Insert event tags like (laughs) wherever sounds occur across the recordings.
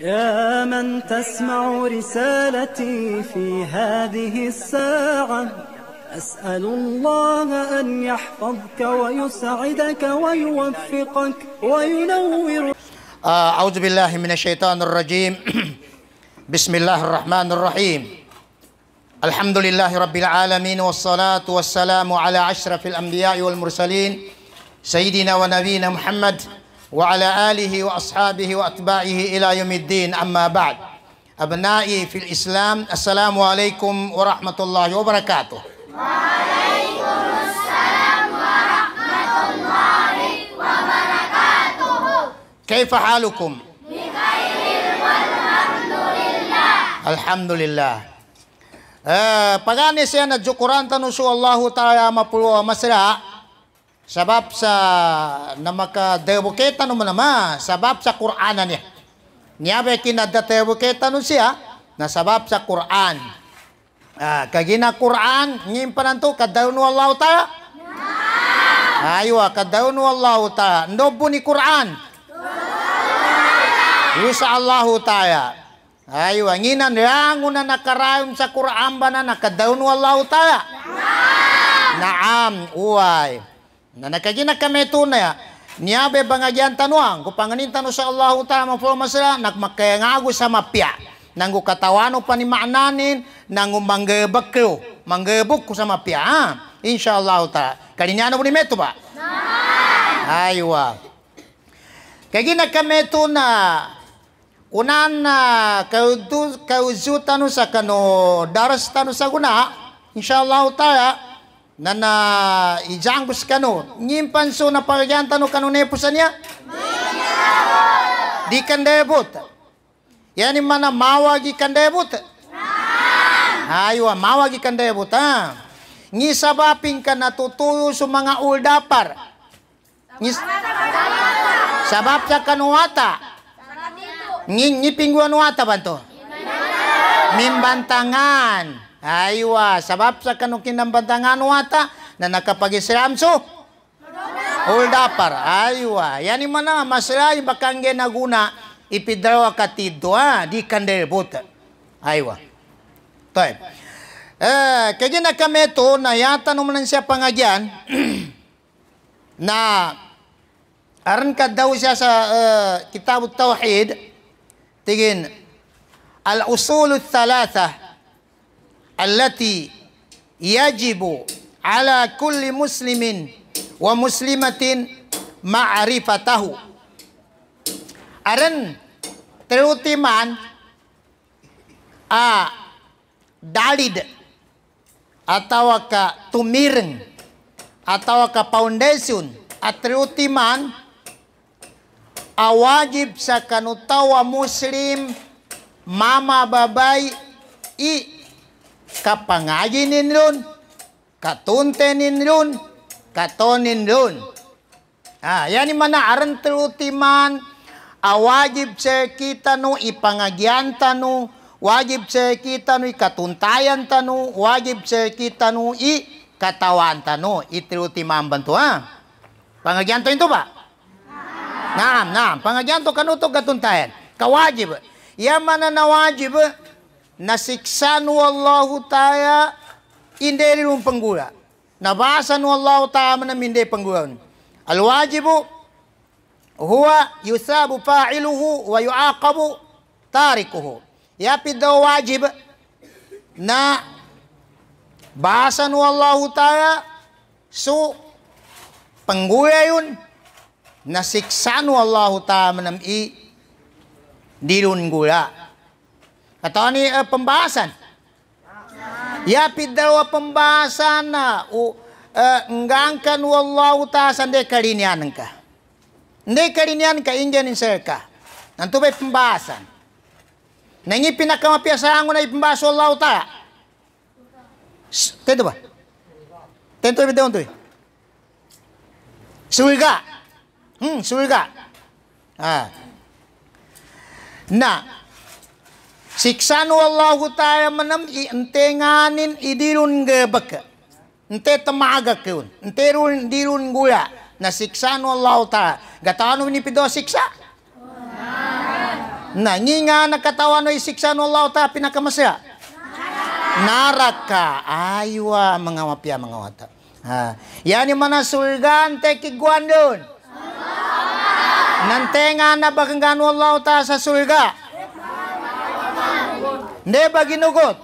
يا من تسمع رسالتي في هذه الساعة أسأل الله أن يحفظك ويسعدك ويوفقك وينور. أعوذ بالله من الشيطان الرجيم. (clears throat) بسم الله الرحمن الرحيم. الحمد لله رب العالمين والصلاة والسلام على أشرف الأنبياء والمرسلين سيدنا ونبينا محمد وعلى آله وأصحابه وأتباعه إلى يوم الدين. أما بعد أبنائي في الإسلام السلام عليكم ورحمة الله وبركاته. كيف حالكم؟ بخير والحمد لله الحمد لله Eh, pagani siya na jukuran tanu su Allah Ta'ala mapulwa masra sabab sa na makadebuketa no manama sabab sa Qur'anan niya. Niya ba kinadadebuketa no siya na sabab sa Qur'an. Ah, kagina Qur'an ngimpan to kadayon no Allah Ta'ala. Aywa kadayon no Allah Ta'ala. Ndobo ni Qur'an. Yusa Allah Ta'ala. Aywa nginan rango na nakarayon sa Qur'an ba na nakadayon no Allah Ta'ala. Naam, uway. Na nakagina kami tunay, niyabe bangagyan tanuang, kupanganin tanu sa Allah Ta'ala mapulong masala, nagmakayangago sa mapya. Nanggo katawano pa ni maananin, nanggo manggebak ko, manggebuk ko sa mapya. Ha? Insya Allah Ta'ala. Kalinyano po ni Meto ba? Aywa. Kagina kami to na unan na kaudu kauzu tanu sa kano daras tanu sa guna insyaallah taala na na ijangbus kano nyimpan so na pagyan tanu kano nepusan niya di kan debut yani mana mawagi kan debut aywa mawagi kan debut ha? Ngi sabaping ka natutuyo sa mga uldapar. Ngi sabab sa kanuwata Ngi ngipingguan wata banto. Mimbantangan. Aywa, sabab sa kanong kinambantangan wata na nakapag-Islam so. Uldapar. Aywa. Yani mana masala bakang naguna ipidrawa katido ha di kandelbut. Aywa. Toy. Eh, kaya (clears throat) na kami to na yata naman siya pangagyan na aran ka daw siya sa uh, kitab tauhid al-usul thalatha allati yajibu ala kulli muslimin wa muslimatin ma'rifatahu. Aran terutiman a dalid atau ka tumiren atau ka foundation atriutiman awajib sakanutawa muslim mama babay i kapangaji ninlun katunte ninlun katonin lun ah yani mana aran terutiman awajib sa kita no ipangagyan tanu wajib sa kita no ikatuntayan tanu wajib sa kita no i katawan tanu itirutiman bantu ha pangagyan to ito ba Naam, naam. Pangagyan to kanuto katuntayan. Kawajib. Yaman na nawajib nasiksa nu Allahu Ta'ala hindi rin panggula. Nabasa nu Allahu Ta'ala man hindi panggula. Alwajibu huwa yusabu fa'iluhu wa yu'aqabu tarikuhu. Yapid daw wajib na basa nu Allahu Ta'ala so panggula yun nasiksano Allah Ta'ala nam i dilun gula. Kata ni uh, pembahasan. Ya pidawa pembahasan na u uh, ngangkan wallahu ta'ala sande kalinian ka. Hindi kalinian ka inggan inserka. Nanto may pembahasan. Nangi pinakamapiasahan ko na ipembahas wallahu ta'ala. Tento ba? Tento ba to? Suwiga. Hmm, surga. Ah. Na, siksano Allah Ta'ala manam i entenganin idirun gebek. Ente temaga keun. Ente run dirun gula. Na siksano Allah Ta'ala. Gatano ni pido siksa? Nah, nginga nakatawan no isiksa no Allah ta pinakamasya. Naraka. Aywa mga mapya mga wata. Ha. Yani mana sulgan te kiguan dun. Nantenga na Allah ta sa sulga. Hindi ba ginugot?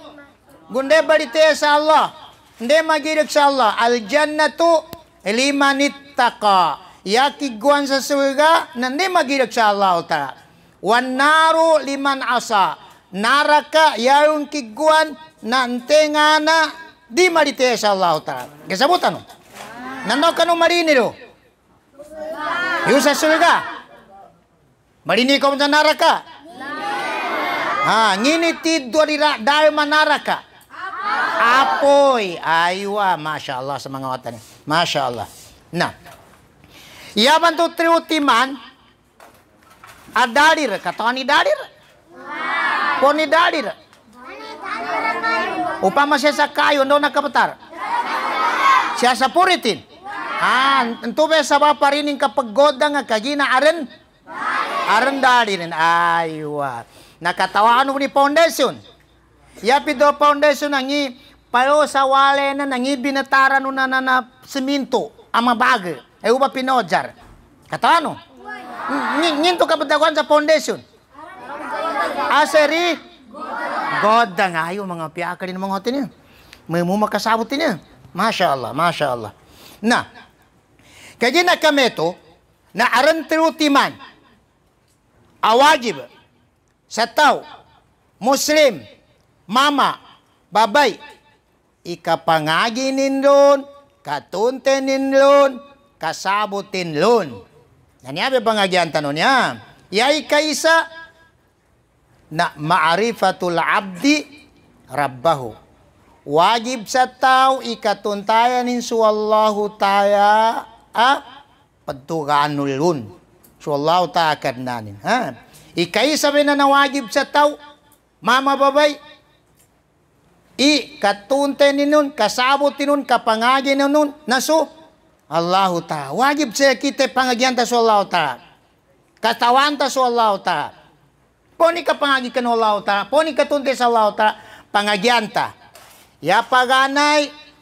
Gunde balite sa Allah. Hindi magirik sa Allah. Al jannatu limanitaka. Yakiguan sa sulga hindi magirik sa Allah ta. Wan naru liman asa. Naraka yaun kiguan na antenga na di malite sa Allah ta. Kasabutan no? Nando ka no mariniro? Yung sulga. Marini ko sa naraka. Ha, nginitid dua dahil manaraka. Apoy. Aywa, Masya Allah sa mga watan. Masya Allah. Nah, Yaman to triutiman, adalir, kata ni dalir. Poni dalir. Upama siya sa kayo, no nakapatar. Siya sa puritin. Ah, ento be sa ba parining kapag goda nga kagina aren. Aywa. Nakatawaan mo ni foundation. Yapi do foundation nangi payo sa wale na nangi binatara no na na, na siminto ama bag. E uba pinojar. Katano? Nginto ka badaguan sa foundation. Aseri Goda nga ayo mga piyaka rin mga hotin niya. May mo makasabot niya. Masya Allah, Masya Allah. Na, kaya na kami to, na arantirutiman, awajib, sa tao, Muslim, mama, babay, ikapangagi ninlon, katunte ninlon, kasabutin lon. Yan yabe pangagyan tanong niya. Yay kaisa na maarifatul abdi rabbahu. Wajib sa tao ikatuntayan nin suwallahu taya a pagtugaan nulun. Suwallahu ta kadnanin. Ha? Ikay sabi na nawajib sa tao, mama babay, i katunte ninun, kasabot ninun, kapangagi ninun, naso, Allahu ta. Wajib sa kita pangagyan ta sa Allah ta. Katawan ta Allah ta. Poni ka pangagi ka Allah ta. Poni ka tunte sa Allah ta. Pangagyan. Ya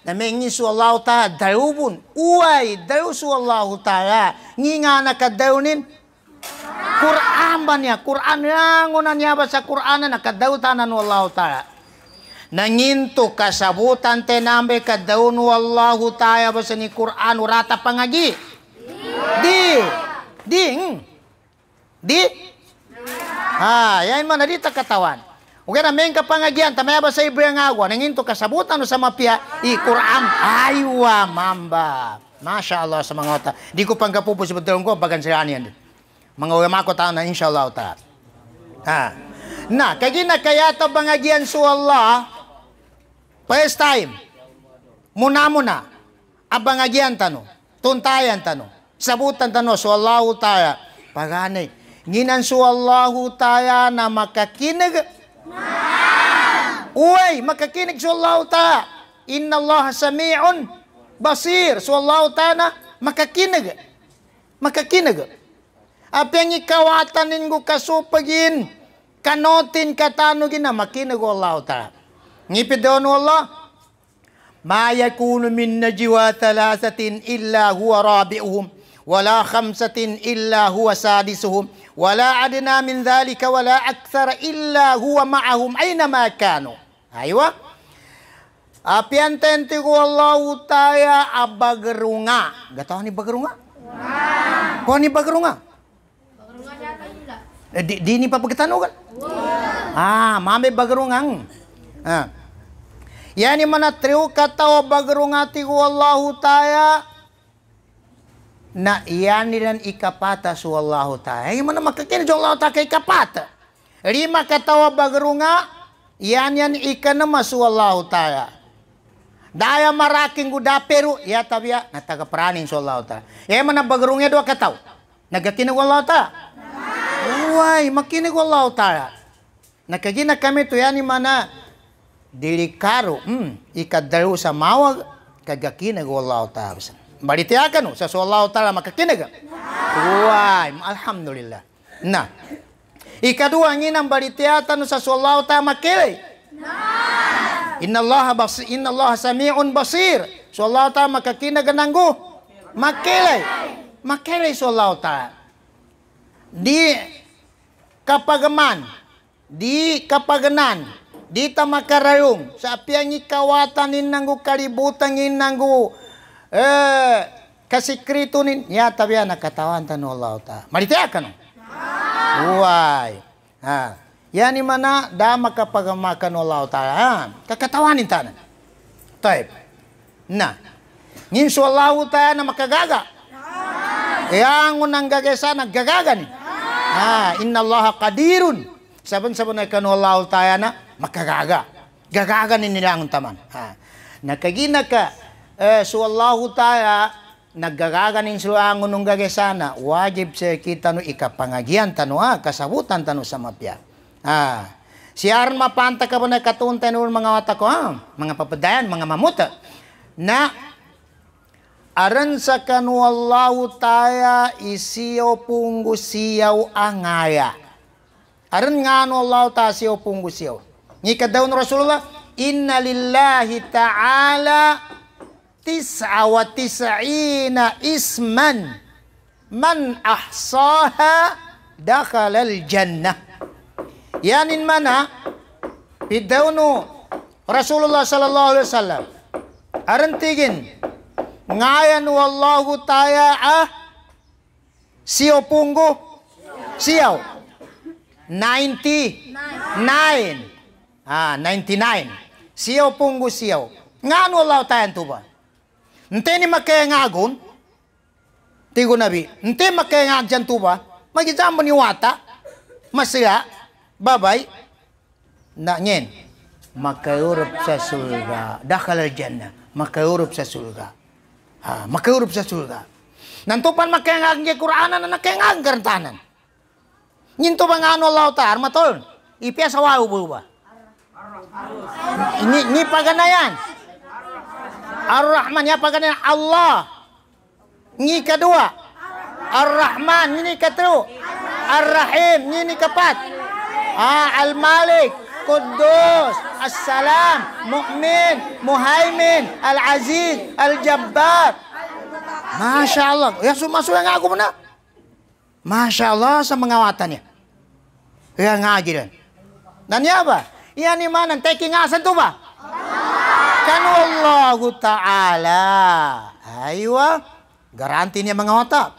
paganay, na mengi su Allah ta, darubun. Uway, daru su Allah ta. Ngi nga nakadawnin, Quran ba niya? Quran lang unan niya ba Quran na nakadawtanan wallahu ta'ala. Nanginto kasabutan te nambe kadaun wallahu ta'ala ba sa ni Quran urata pangagi? Di. Di. Hmm. Di. Ha, yan man na katawan. Uga na men kapangagian tamaya ba sa Ibrang agwa nanginto kasabutan no sa mapia i Quran aywa mamba. Masya Allah sa mga ota. Di ko pang kapupo sa betul ko bagan sila yan. Mga ulama ko tayo na ta. Ha. Na, kagi na kaya to bangagian su Allah, first time, muna muna, abangagian tano, tuntayan tano, sabutan tano, su Allah paganay, nginan su Allah taya na makakinig, Uway, makakinig sa Allah ta. Inna Allah sami'un basir. Sa Allah ta na makakinig. Makakinig. Apa yang ikawatan ningu kasupagin, kanotin katanugin na makinig Allah ta. Ngipid doon Allah. Ma yakunu min najwa thalathatin illa huwa rabi'uhum. Wala khamsatin illa huwa sadisuhum wala adna min dhalika wala akthar illa huwa ma'ahum aynama kanu. Aywa apian tenti Allah taya abagerunga Gatau tahu nih bagerunga wow. kau ni bagerunga eh, di, di ni papa kita kan? Ah mame bagerungang ah. Yani mana triu kata bagerunga ti Allah taya na iyan nilan ikapata su Allah ta'ala. Ay mana makakin su Allah ta'ala ikapata. Lima katawa bagerunga, iyan yan ikan na masu Allah ta'ala. Daya maraking guda pero ya tabia na taga praning su Allah ta'ala. Eh mana bagerungnya dua kataw. Nagakinig Allah ta'ala. Uway, makinig Allah ta'ala. Nakagina kami to yani mana delikaro, hmm, ikadaru sa mawag kagakinig Allah ta'ala. Balitiakan sa Allah ta'ala makakinig. Uway, alhamdulillah. Nah, Ikadua nginang balitiatan sa sallallahu ta makili. Inna Allah basir, inna Allah sami'un basir. Sallallahu ta makakina gananggo. Makili. Makili sallallahu ta. Di kapagaman, di kapaganan, di tamakarayong, sa apiang ikawatan ninanggo kalibutan ninanggo eh, kasikrito nin, ya tabiya nakatawan tanu Allah ta. Maritia ka no? Uway. Ha. Yani mana da makapagamakan Allah Ta'ala. Ha. Kakatawanin tanan. Taib. Na. Ngin so Allah Ta'ala na makagaga. Yang unang gagasa naggagaga ni. Ha. Inna Allah qadirun. Saban-saban na kanu Allah Ta'ala na makagaga. Gagaga ni nilang taman. Ha. Nakagina ka. Eh, so Allah Ta'ala naggagaganing sila ang unong gagesana, wajib sa kita no ikapangagian tano ha, kasabutan tano sa mapya. Ah, si Aron mapanta ka ba na katunta no mga wata ko ha, mga papadayan, mga mamuta, na aran sa kanu Allah taya isiyo punggu siyaw angaya. Aran nga no Allah ta siyo punggu siyaw. Ngika Rasulullah, inna lillahi ta'ala tis'a wa tis'ina isman. Man ahsaha dakhala al-jannah. Yanin mana? Bidawno Rasulullah sallallahu alaihi wasallam. Arantigin ngayan wallahu ta'ala. Siyo punggo siyaw 99 ah 99 siyo punggo siyaw ngano Allah tayan to ba Nte ni makaya ngagon. Tigo nabi. Nte makaya ngagjan tuba. Magijambo ni wata. Masaya. Babay. Na nyen. Makayurup sa surga. Dakal al jannah. Makayurup sa surga. Ha, makayurup sa surga. Nantupan makaya ngagjan Qur'anan na nakaya ngagjan garantanan. Nyinto ba nga ano Allah ta? Armatol. Ipia sa waw ba? Ini, ini paganayan. Ar-Rahman ya pagana Allah. Ni kedua. Ar-Rahman ni kedua. Ar-Rahim ni keempat. Ah, Al-Malik, Kudus, As-Salam, Mu'min, Muhaimin, Al-Aziz, Al-Jabbar. Masya Allah. Ya masuk yang aku mana? Masya Allah sa mengawatannya. Ya ngajiran. Dan ya apa? Ya ni mana? Taking asan tu ba? Kan Allah Ta'ala. Aywa, garanti niya mga otak.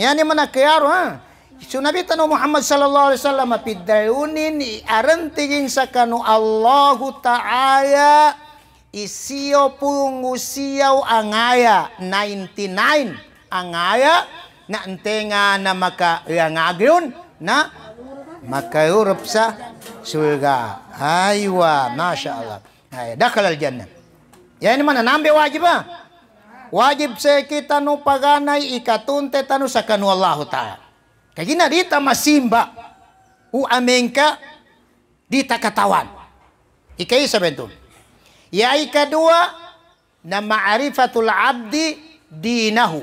Yan yung mana kayaro ha. So Nabi tanu Muhammad sallallahu alaihi wasallam pidayunin arantigin sa kanu Allah Ta'ala isiyo pungusiyaw angaya 99 angaya na entenga na maka yun na makayurap sa surga. Aywa, masya Allah. Ay, dakal al jannah. Yan naman, nambe wajib ha. Wajib sa kita no paganay ikatunte tano sa kanu Allah Ta'ala. Kaya ginarita masimba. Uameng ka, dita katawan. Sabihin to. Ya ikadua, na ma'arifatul abdi dinahu.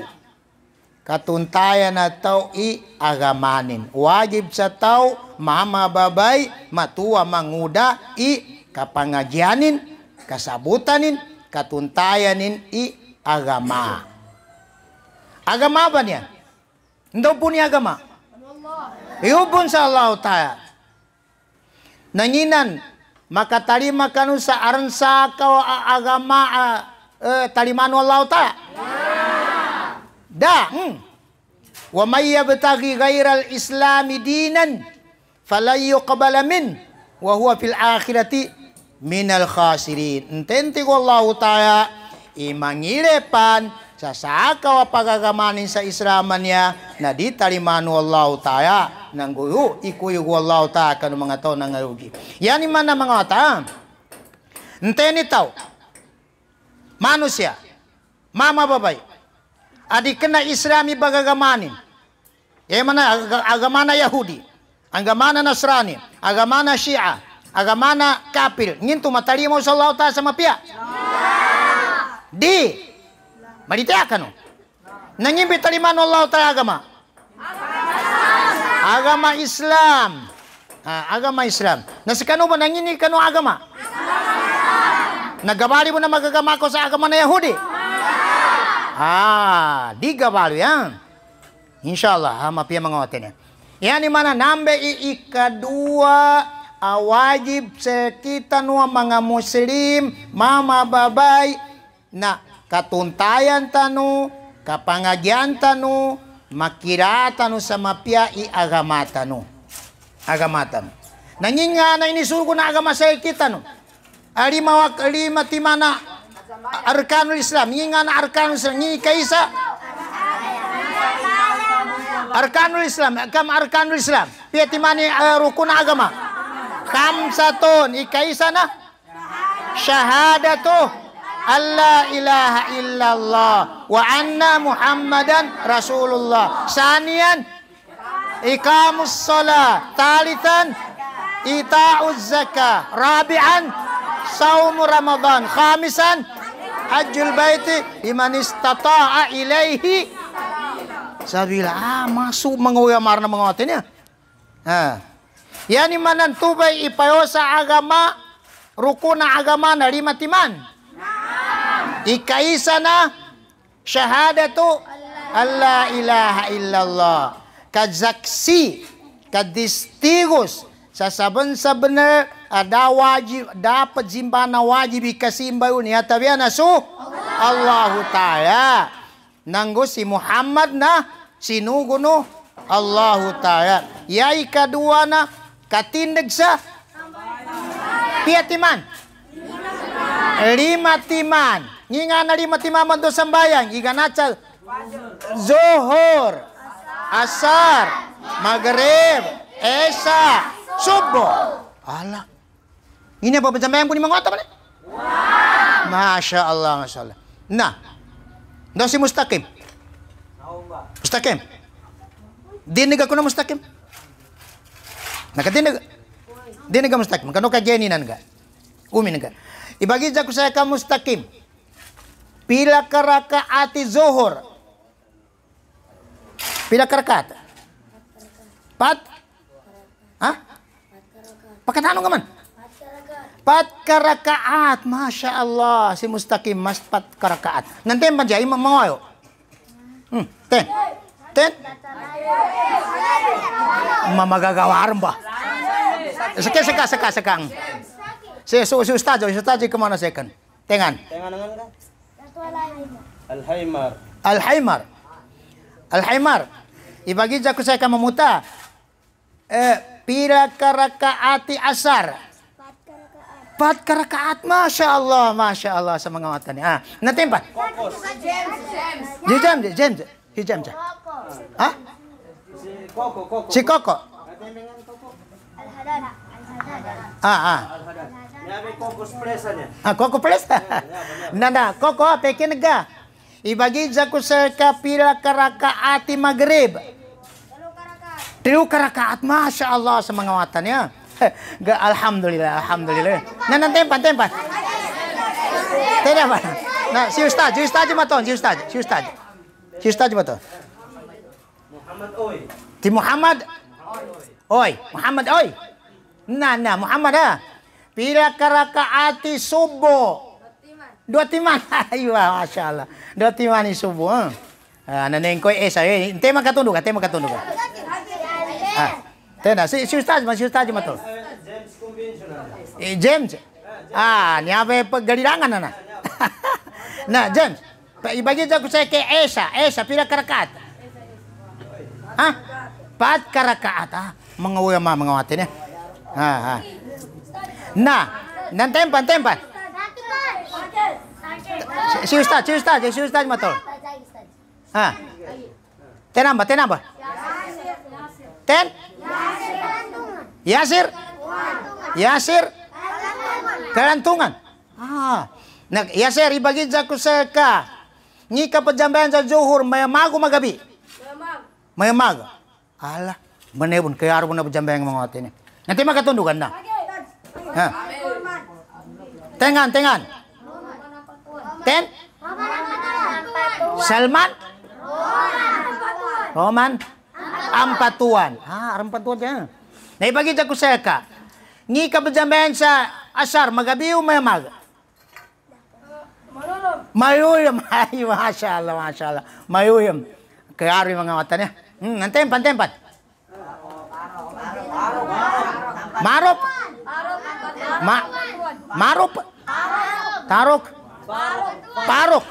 Katuntayan na tao i agamanin. Wajib sa tao, mama babay, matuwa manguda i kapangajianin, kasabutanin, katuntayanin i agama. Agama ba niya? Hindi po niya agama. Iubon sa Allah Ta'ala. Nanginan, makatarima kanu sa aransa ka agama uh, uh, talimano Allah Ta'ala. Da. Hmm. Wa may yabtaghi ghairal islami dinan fala yuqbala min wa huwa fil akhirati minal khasirin. Intenti ko Allah Ta'ala imangirepan sa sakaw pagagamanin sa Islaman niya na di talimano Allah Ta'ala nang guyo ikuyo ko Allah Ta'ala kanu mga tao nang ngarugi. Yan man na mga ta. Inteni tao. Manusia. Mama babay. Adi kena Islami bagagamanin. E mana agamana Yahudi, agamana Nasrani, agamana Shia, agamana kapil. Ngintu matali mo sa Allah ta sa mapia. Di. Madita ka no. Nangimbi taliman Allah ta agama. Agama Islam. Agama Islam. Na si kano ba nangini kano agama? Nagabali mo na magagama ko sa agama na Yahudi? Ah, di gabalo yan. Inshallah, ha, mapiya mga otin yan. Yan mana nambe ikadua awajib sa kita no mga muslim, mama babay na katuntayan tano, kapangagyan tano, makirata no sa mapya i agamata no. Agamatan. Nanginga na inisul ko na agama sa kita no. Alima wak alima timana arkanul Islam. Nginga na arkanul Islam. Ngi kaisa Arkanul Islam, kam arkanul Islam. Pia timani uh, rukun agama. Khamsatun, ikaisa na. Syahadatu Allah ilaha illallah wa anna Muhammadan Rasulullah. Sanian ikamus salat. Talitan ita'uz zakah. Rabi'an saum Ramadan. Khamisan hajjul baiti liman istata'a ilaihi sabi nila, ah, masuk manguyamar na mga niya. Ah. Yan imanan tubay ipayo sa agama, ruko na agama na lima timan. Ikaisa na, syahadatu, Allah ilaha illallah. Kadzaksi, kadistigos, sa saban-saban ada wajib, dapat zimba na wajib ikasimba yun. Yatabiya na su, Allahu Ta'ala. Nanggo si Muhammad na sinugo no Allahu Ta'ala. Yay kadua na katindag sa pia timan. Lima timan. Nginga na lima timan man do sambayang. Iga natsal. Zuhur. Asar. Maghrib. Esa. Subuh. Ala. Ini apa pensambayang pun mangota mana? Masya Allah, Masya Allah. Nah, Daw si Mustaqim. Mustaqim. Dinig ako na Mustaqim. Dinig ka Mustaqim. Kano ka Jenny nan ga? Umi nga. Ibagi ko sa ka Mustaqim. Pila ka raka ati Zohor. Pila ka rakaat? Pat? Ha? Pakatano ka man? Pat karakaat. Masya Allah. Si Mustaqim mas pat karakaat. Nanti pa dyan, imam mga ayo. Hmm, ten. Ten? Mamagagawaran ba? Saka, saka, saka, saka. Si, si, si Ustadzo, si ke mana second? Tengan. Tengan nangan ka? Alhaimar. Alhaimar. Alhaimar. Ibagi dyan ko sa kamamuta. Eh, pila karakaati asar. Pat karakaat. Masya Allah, Masya Allah sa mga mata niya. Ah, natimpa. Kokos. Si James, James. Si James. Ha? Si Koko, Koko. Si Koko. Ah, ah. Presa niya. Ah, Coco Presta. Nanda, Coco, pekin ga. Ibagi dyan ko sa kapila karakaati magrib. Tilu karakaat. Masya Allah sa mga mata niya. (laughs) Ga, alhamdulillah, alhamdulillah. Na, na, tempan, tempan. Tempan. Na, si Ustad, si Ustad mo to, si Ustad, si Ustad. Si Ustad mo to. Muhammad Oy. Si Muhammad. Oy, Muhammad, oy. Na, na, Muhammad ha. Pila karakaati subo. Dua timan. Aywa, (laughs) Masya Allah. Dua timan ni subo. Ha? Ah, naneng ko esa. Eh, tema katundog ka, tema katundog ka. Ah. Tena, si, si Ustad mo, si Ustad mo to. James. Eh, James. Ah, niya ba paggalirangan na (laughs) na. na, James. Ibagi ko sa kay Esa. Esa, pila karakaat. Ha? Pat karakaat. Ah, mga uyama, mga watin eh. Ha, ha. Na, nan tempan, tempan. Si, Ustad, si Ustad, si Ustad mo to. Ha? Tenamba, tenamba. Ten? Yasir? Yasir? Karantungan. Ah. Nag Yasir ibagid sa ko sa ka. Ni kapajambayan sa Johor mayamago magabi. Mayamago. Ala, manebon kaya araw na pajambayan mga atin. Nanti magatundugan na. Ha. Tengan, tengan. Ten? Salman? Roman? Ampatuan. Ah, ampatuan yan. Naibagi ko sa ka. Ngi ka sa asar, magabi o mayamag? Mayuyam. (laughs) Ay, masya Allah, masya Allah. Mayuyam. Rin mga mata niya. Hmm, tempat, tempat. Marop. Ma Marop. Tarok. Parok.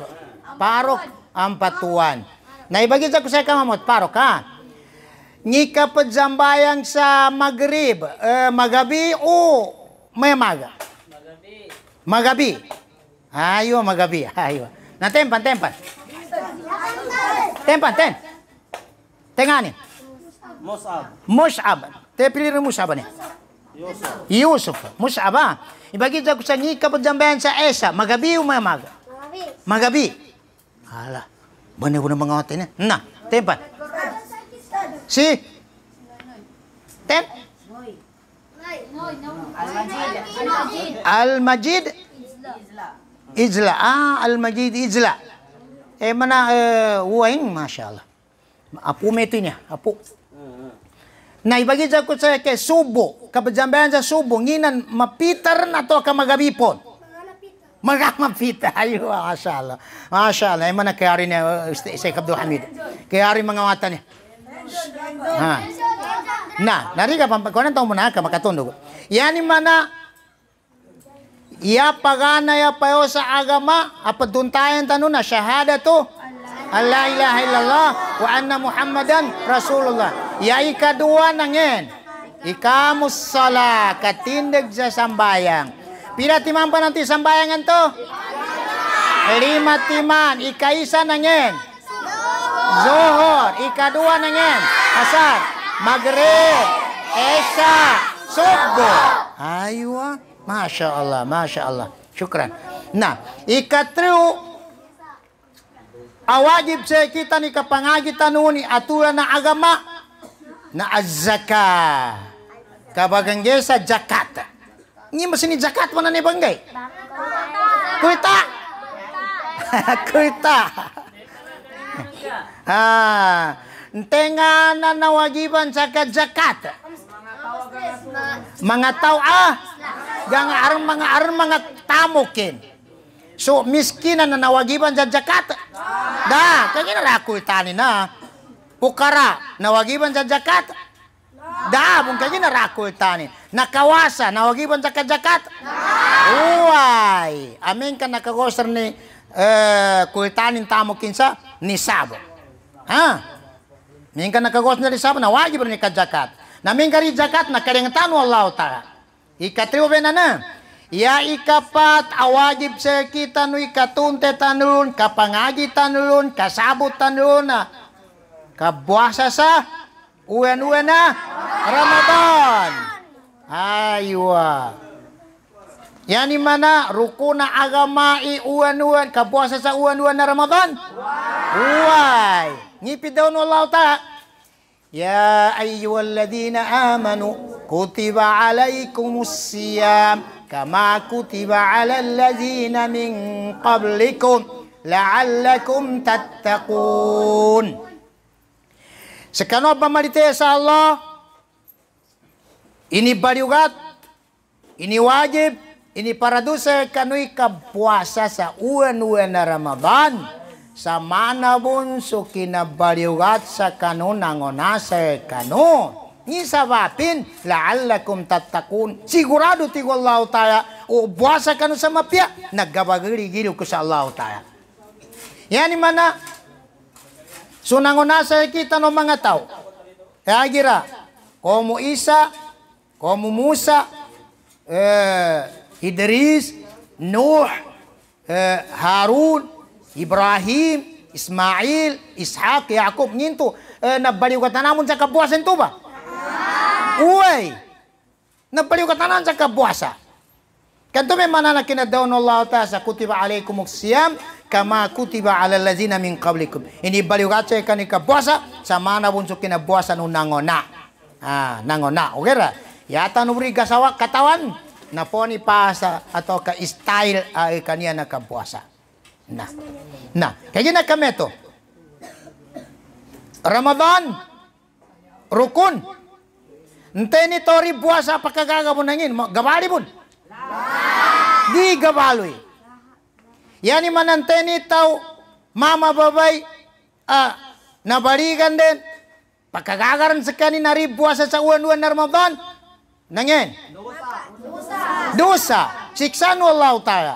Parok ang patuan. Naibagi ko sa kamamot, parok ha. Ngi kapag zambayang sa Maghrib, eh, magabi o may maga? Magabi. Ayo, magabi. Ayo. Na tempan, tempan. Tempan, ten. Tengani. Musab. Mus'ab. Te pilih Mus'ab ni. Yusuf. Yusuf. Mus'ab ha. Ibagi ko sa ngi kapag zambayang sa Esa, magabi o may maga? Magabi. Hala. Bani mo na mga otin Na, tempan. Si. Ten. Al-Majid. Izla. Ah, Al-Majid Izla. Eh, mana eh, uwaing, Masya Allah. Apo mo ito niya. Apo. Na ibagi sa ko sa kay Subo. Kabadjambayan sa Subo. Nginan, mapitar na to ka magabipon. Mga mapita. (laughs) Ayo, Masya Allah. Masya Allah. Eh, mana rin niya, uh, Sheikh Abdul Hamid. Kaya rin mga mata niya. Ha. Na, nari ka pang kunan taong muna ka makatundog. Yani mana Ya pagana ya payo sa agama apaduntayan tanu na syahada to Allah ilaha illallah wa anna Muhammadan Rasulullah. Ya ikadua nangen. Ikamus sala katindag sa sambayang. Pila timang pa nanti sambayangan to? Lima timan. Ikaisa nangen. Zuhur, ikadua nangen. Asar, Maghrib, Isya, Subuh. Aywa, Masya Allah, Masya Allah. Syukran. Nah, ikatriu awajib sa kita ni kapangagitan ni aturan na agama na azaka. Kabagang sa zakat. Ini mesin zakat mana ni banggay? Kuita. (laughs) Kuita. Ah, tenga na nawagiban sa zakat. Mga tao ah, gang arang mga arang mga tamokin. So miskin na nawagiban sa zakat. Da, kaya na rakul tani na. Pukara, nawagiban sa zakat. Da, mung kaya na rakul tani. Nakawasa, nawagiban sa zakat. Uway, amin ka nakagosar ni eh, kultanin tamokin sa nisab. Ha? Min ka nakagos na nisab na wajib ni ka ka rin zakat na karingatan Allah Ta'ala. Ikatriwa na na. Ya ikapat awajib sa kita no ikatunte tanulun, kapangagi tanulun, kasabot tanulun na. Kabuasa sa uwan-uwan na Ramadan. Aywa. Yani mana rukuna agama i uwan-uwan kabuasa sa uwan-uwan na Ramadan. Uway. Ngipid daw no ta. Ya ayyuhalladzina amanu kutiba alaikumus siyam kama kutiba alal ladzina min qablikum la'allakum tattaqun. Sekano pamalite sa Allah ini baliugat ini wajib ini paraduse kanui kapuasa sa uwan-uwan na Ramadan sa manabon so kinabaliugat sa kanu nangonasa kanu. Ni sabapin la'allakum tattakun. Sigurado ti Allah taala o buasa kanu sa mapya naggabagiri ko sa Allah taala. Yani mana? So nangonasa kita no mga tao kaya gira. Como Isa como Musa eh, Idris Nuh eh, Harun Ibrahim, Ismail, Ishaq, Yakub, nyinto, eh, nabaliw ka tanamon sa kabuasan to ba? Uy! Nabaliw ka tanan sa kabuasa. Kanto may mana na ng Allah ta sa kutiba alaykum siyam kama kutiba ala lazina min qablikum. Ini baliw ka sa kani kabuasa sa mana bunso kinabuasa nung nangona. Ah, nangona. Okay ra? Yata nubri gasawa katawan na po ni pa sa ato ka style ay kaniya na. Nah. Nah, kaya na kami to. Ramadan, rukun. Nteni tori puasa pakagaga mo nangin. Mo- Gabali bun. Di gabalui. Yani mananteni tau mama babay ah, nabalikan din. Pagkagagaran sa kanin nari puasa sa uwan-uwan na Ramadan. Nangin. Dosa. Siksan Allah Ta'ala.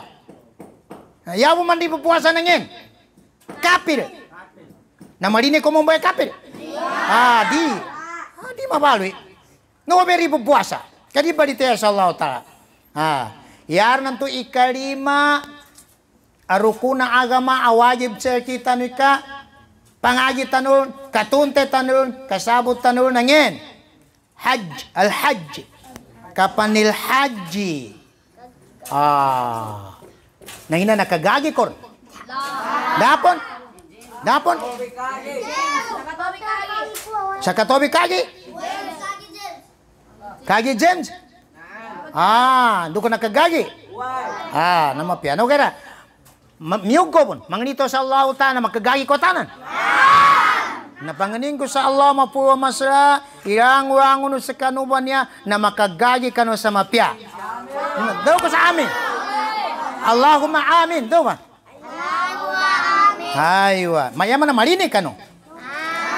Yawo man di puasa nangin. Kapir. Na marinig ko mo ba kapir? Ah, di. Ah, di mabalui. No beri puasa. Kadi bali tayo sa Allah Ta'ala. Ah, yar nanto ikalima arukuna agama awajib kita nika pangaji tanul katunte tanul kasabot tanul nangin hajj al hajj kapanil haji ah nangina nakagagi kor dapon. Dapon. Sa katobi kagi. Kagi James. Ah duko nakagagi. Ah nama piano kira Ma- miyog ko pun. Mangnito sa Allah ta'ala makagagi ko tanan. Napanganin ko sa Allah mapuwa masra, ilang wangon sa kanuban niya na makagagi kano sa mapya. Daw ko sa amin. Allahumma amin. Daw ka. Aywa. Mayaman na marinig kano.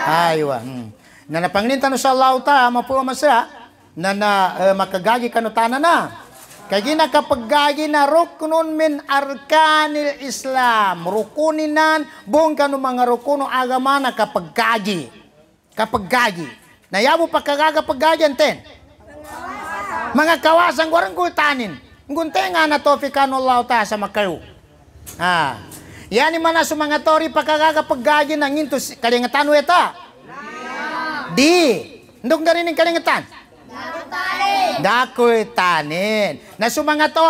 Aywa. Hmm. Na napanganin tano sa Allah ta mapuwa masra na na eh, makagagi kano tanan na. Kaya ginakapaggagi na ruknun min arkanil Islam. Rukuninan, buong kanu mga rukuno agama na kapaggagi. Kapaggagi. Nayabo pagkagaga paggagi ten. Mga kawasan ko rin tanin. Gunte nga na to fikano Allah ta sa makayo. Ah. Yani mana sa mga tori pagkagaga paggagi na nginto kalingatan weta. Di. Rin ang kalingatan. Dakoy tanin. Na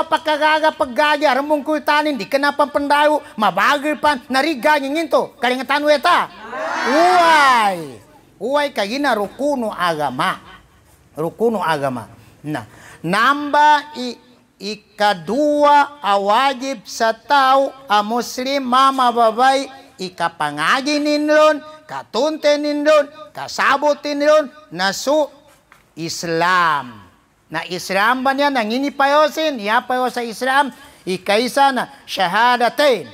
pagkagaga paggagi, aramong koy tanin, di ka na pampandayo, mabagay pan, nariga to. Kalingatan weta. Uway. Uway kagina rukuno agama. Rukuno agama. Na, namba i ikadua awajib sa tao a muslim mama babay ikapangagi ninlon katunte ninlon kasabot ninlon na su Islam. Na Islam ba niya nangini payosin, iya payo sa Islam, ikaisa na shahadatain.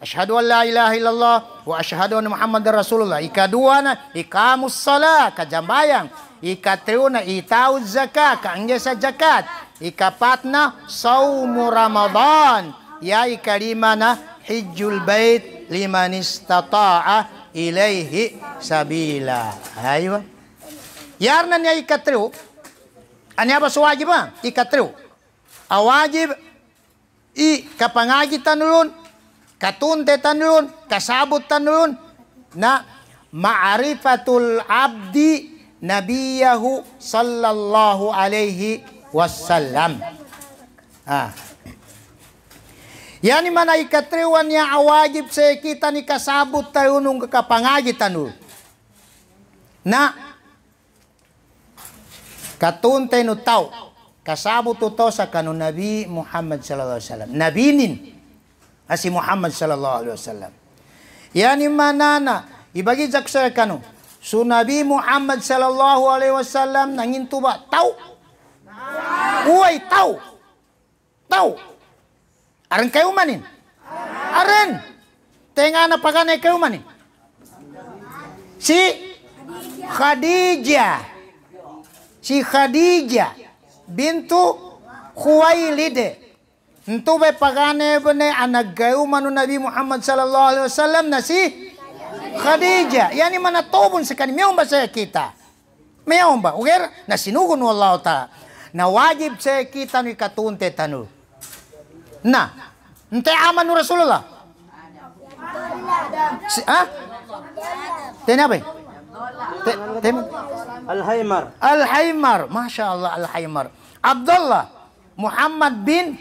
Ashhadu an la ilaha illallah wa ashhadu anna Muhammadar Rasulullah. Ikadua na ikamus sala, kajambayang. Ikatlo na itaw zakat, kaangya sa zakat. Ikapat na saumu Ramadan. Ya ikalima na hijjul bait liman istata'a ilaihi sabila. Aywa. Yar na niya ikatlo, anya ba suwajib ba? Ikatlo. Awajib, i kapangagi tanulun, katunte tanulun, kasabot tanulun, na ma'arifatul abdi nabiyahu sallallahu alaihi wasallam. Ah. Yani mana ikatriwan awajib sa kita ni kasabot tayo nung kapangagi tanul. Na katunte no tao kasabot to sa kanu Nabi Muhammad sallallahu alaihi wasallam. Nabinin asi Muhammad sallallahu alaihi wasallam. Yani manana ibagi jaksa kanu su Nabi Muhammad sallallahu alaihi wasallam nangin tuba Uy tau. Tau. Aran kayo manin. Aran. Tenga na pagane kayo manin. Si Khadijah. Si Khadijah bintu Khuwailid. Itu be pagane bene anak gayu manu Nabi Muhammad sallallahu alaihi wasallam na si Khadijah. Yani mana tobon sekali meomba saya kita. Meomba. Uger na sinugon Allah ta. Na wajib saya kita ni katunte tanu. Na, ente aman nu Rasulullah. Si, ah? Tenabe? Te, te, Alhaymar. Al-Haymar. Masya Allah Al-Haymar. Abdullah. Muhammad bin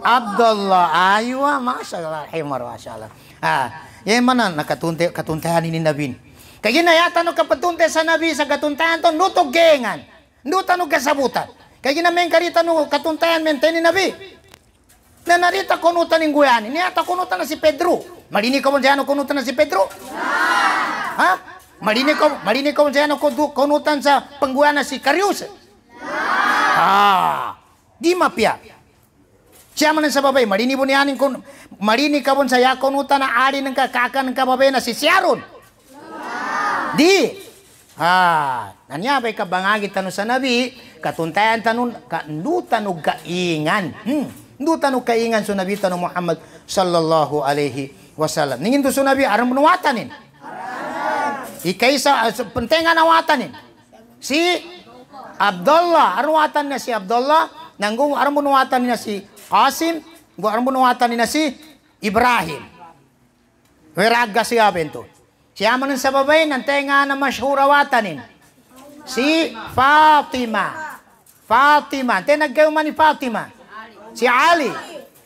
Abdullah. Aywa. Masya Allah Al-Haymar. Masya Allah. Ah, yan mana nakatunte, katuntahan ini Nabi. Kaya ginayata no kapatunte sa Nabi sa katuntahan to, nutog gengan. Nuta no kasabutan. Kaya ginamen karita no katuntahan men ni Nabi. Na narita kunutan ng guyani. Niyata kunutan na si Pedro. Marinig ka mo diyan kunutan na si Pedro? Ha? Marini ko, marini ko sa ano ko kunutan sa pangguana si Karius. Ah, di mapya. Siya man sa babay, marini po niyanin kun, marini ka sa ya kunutan na ari ng kakakan ng kababay na si Sharon. Di. Ah, nanya bay kabangagi tanong sa nabi, katuntayan tanong, kandutan og kaingan. Hmm. Ndutan og kaingan so nabi tanong Muhammad sallallahu alaihi wasallam. Ningin to so nabi aram nuwatanin. Ikaisa pentingan nawatanin. Si Abdullah, arwatan na si Abdullah, nanggung nuwatan na si Qasim, aram nuwatan na si Ibrahim. Weraga siya bento. Siya man sa babay, nantenga na masyhurawatanin. Si Fatima. Fatima. Ante nagkayo man ni Fatima. Si Ali.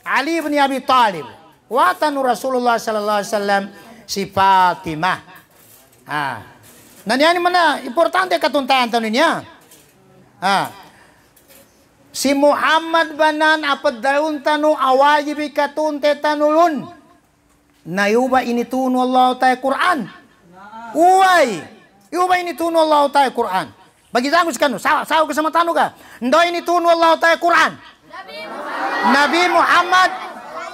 Ali ibn Abi Talib. Watan Rasulullah sallallahu alaihi wasallam si Fatima. Ah. Nanyan man na, importante katuntayan tanong niya. Ah. Si Muhammad banan apad daun tanu awajibi katunte tanulun. Nayuba inituno Allah tayo Quran. Uway. Yuba inituno Allah tayo Quran. Bagi kanu, sawa, sawa ka sa matano ka. Ndo inituno Allah tayo Quran. Nabi Muhammad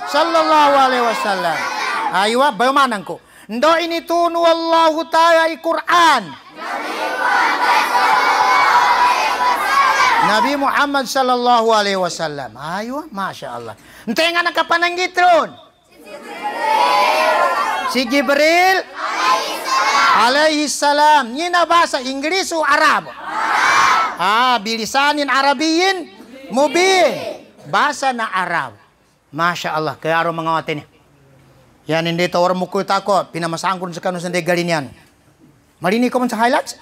sallallahu alaihi wasallam. Aywa, bayumanan ko. Ndo inituno Allah tayo ay Quran. Nabi Muhammad sallallahu alaihi wasallam. Aywa, Masya Allah. Ntay nga nakapananggit ron. Si Jibril alaihi salam. Ini bahasa Inggris Arab? Ah, bilisanin Arabiyin mubin. Bahasa na Arab. Masya Allah. Kaya araw mga watin. Yan hindi orang mukul tako. Pinamasangkon sa kanus hindi galin yan. Marinig ko man sa highlights?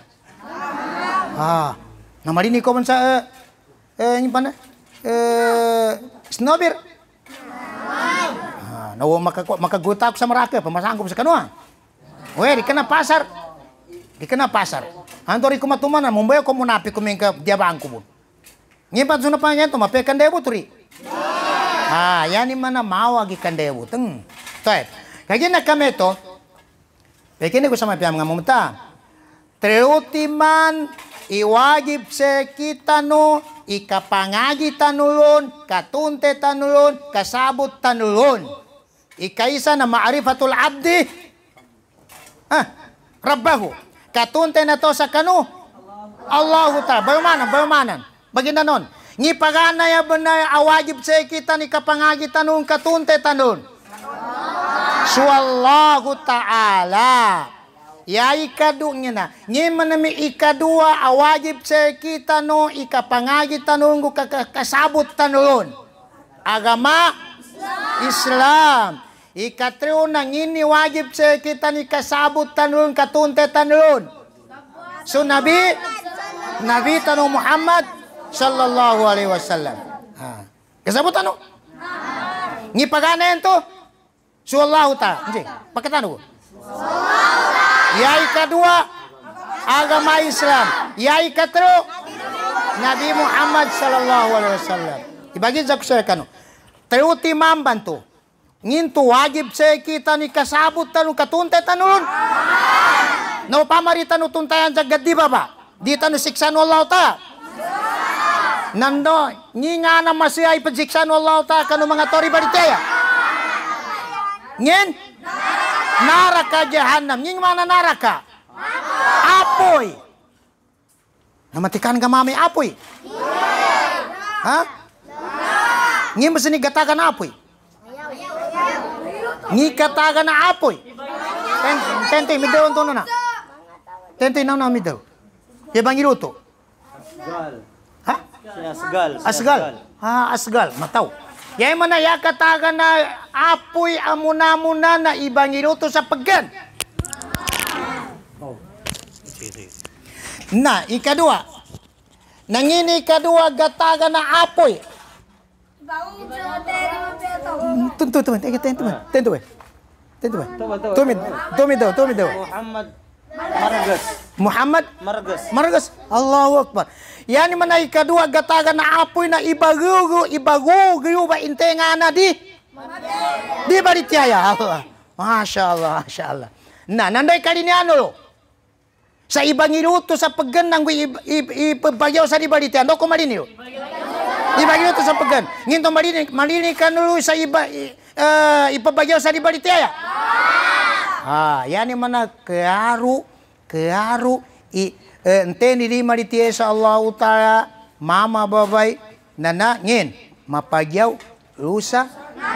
Ah. Na marinig ko man sa eh, eh, yung pa na? Eh, snowbeer. Ah, nawa makagu makagutak sa maraka, pamasangkop sa kanua. Uwe, di ka na pasar. Di ka na pasar. Anto rin kumatuman na, mumbayo ko munapi kuming ka diabang ko mo. Ngayon pa na pa yan, tumapekan debu turi. Ah, yan ni mana mawagi kan debu. Teng. Toy. Kaya na kami to, Pekini ko sa mga piyam nga mumta. Treutiman iwagib se kita no, ikapangagi tanulon, katunte tanulon, kasabot tanulon. Ikaisa na maarifatul abdi, ah, rabbahu. Katunte na to sa kanu, Allahu ta. Bayumanan, bayumanan. Bagina nun. Ngi pagana ya awajib se kita ni kapangagi tanun, katunte tanun. Suallahu ta'ala. Ya ikadunya na. Ngi manami ikadua awajib sa kita no ikapangagi tanong kasabot tanulon. Agama Islam. Ikatriyo na ngini wajib sa kita ni kasabot tanulon katunte tanulon. So Nabi Nabi tanong Muhammad sallallahu alaihi wasallam. Ha. Kasabot ano? Ngi pagana yan to? So Allah ta. Hindi. Pagkatano ko? Yai agama Islam. Yai katro Nabi Muhammad sallallahu alaihi wasallam. Ibagi sa kusa kano. Teuti mamban. Nginto wajib sa kita ni kasabot tanong katunte tanong. No tuntayan sa gadi baba. Di tanu siksa no Allah ta. Nando, ngi nga na masiyay pagsiksa no Allah ta kano mga tori baritaya. Ngin? Naraka jahanam. Ngin mana naraka? Apoy. Namatikan ka mami apoy? Ha? Ngin ba sini gatagan apoy? Ngi katagan na apoy. Ten, tente, midaw to na na. Tente na na midaw. Ibang. Asgal. Ha? Asgal. Asgal. Ah, asgal. Mataw. Yay man na yakataga na apoy amuna-muna na ibang iluto sa paggan. Na, ikadua. Nangini ikadua gataga na apoy. Tuntu, tuntu, teka, tentu, tentu, tentu, Tuwa, tuwa. tumid, tumid daw, tumid daw. Muhammad Margas. Muhammad Margas. Margas, Allahu Akbar. Yani mana ikadua gataga na apoy na ibagugu, ibagugu ba intenga na di? Di ba di tiaya? Allah. Masya Allah, Masya Allah. Nah, nanday kali ni ano lo? Sa ibang iluto sa paggan nang ipabagyaw sa ribalite. Ano ko malinyo? Ibagyo to sa paggan. Nginto marinig, marinig ka nulo sa iba, i- ah, ipabagyaw sa ribalite ya? Ah, yani mana kearu, kearu, i, eh, ente ni di maritie sa Allah Ta'ala, mama babay, nana, ngin, mapagyaw, lusa,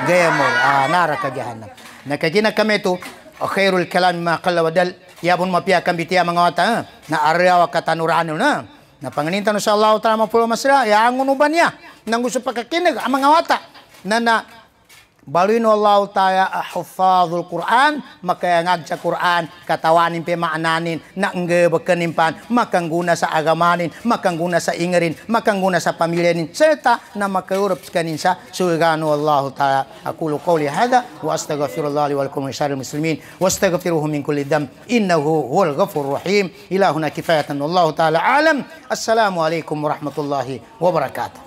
gayamor, ah, nara ka jahanam. Nakagina kami to, khairul kalam ma qalla wa dal, yabun mapia kan bitia mga wata, eh, na arawa katanurano na. Na panganinta no sa Allah Ta'ala mapulo masra, ya angon uban niya, nang gusto pagkakinig, ang mga wata, na na, Balino Allah Ta'ala ahfadhul Quran, maka yang sa Quran, katawanin pe maananin, na kenimpan, makangguna sa agamanin, makangguna sa ingerin, makangguna sa pamilyanin, serta na makaurap kanin sa surgano Allah Ta'ala. Aqulu qawli hada, wa astaghfirullah li wa lakum wa muslimin, wa astaghfiruhu min kulli dam, innahu huwal ghafurur rahim. Ilahuna kifayatan wallahu ta'ala alam. Assalamu alaikum warahmatullahi wabarakatuh.